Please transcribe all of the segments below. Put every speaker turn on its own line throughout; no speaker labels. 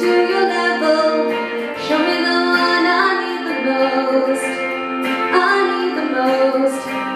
to your level. Show me the one I need the most. I need the most.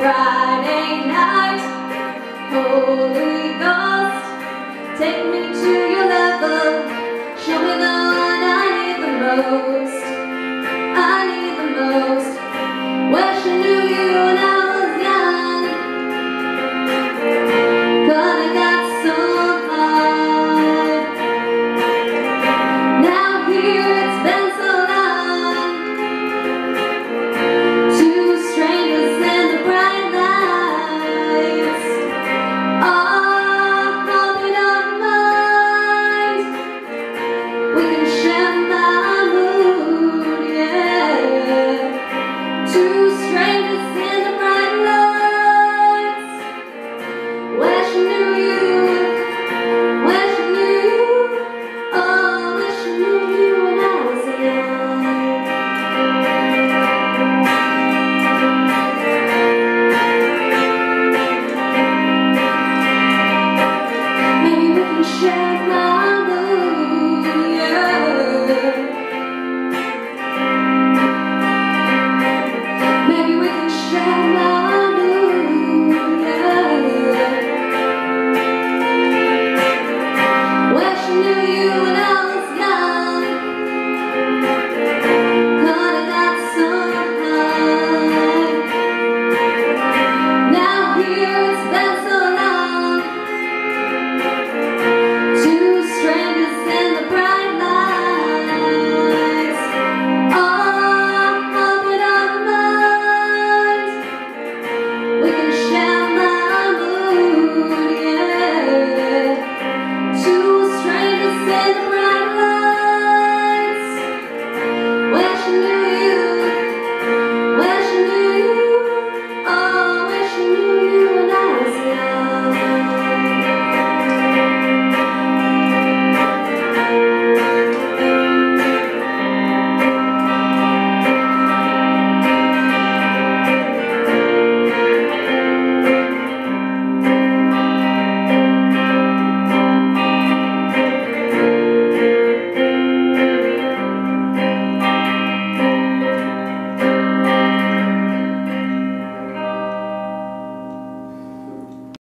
Friday night, Holy Ghost, take mãos